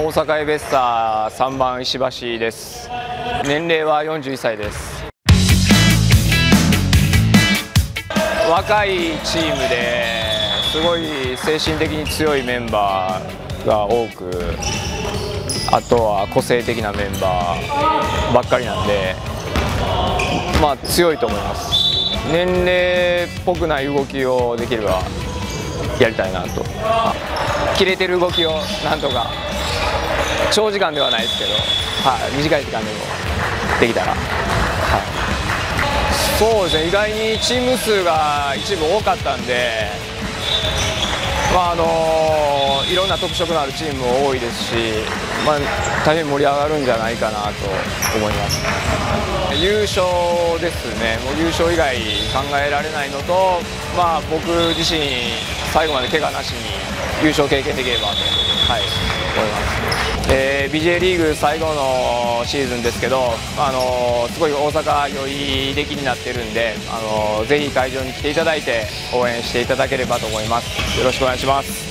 大阪エベッサー3番石橋です。年齢は41歳です。若いチームですごい精神的に強いメンバーが多くあとは個性的なメンバーばっかりなんでまあ強いと思います。年齢っぽくない動きをできればやりたいなと。切れてる動きをなんとか長時間ではないですけど、はい、短い時間でもできたら、はい、そうですね意外にチーム数が一部多かったんでまああのいろんな特色のあるチームも多いですし、まあ、大変盛り上がるんじゃないかなと思います。優勝ですね。もう優勝以外考えられないのと、まあ、僕自身最後まで怪我なしに優勝経験できればと、はい、思います、えー、BJ リーグ最後のシーズンですけど、あのすごい大阪良い出来になってるんで、あのぜひ会場に来ていただいて応援していただければと思います。よろしくお願いします。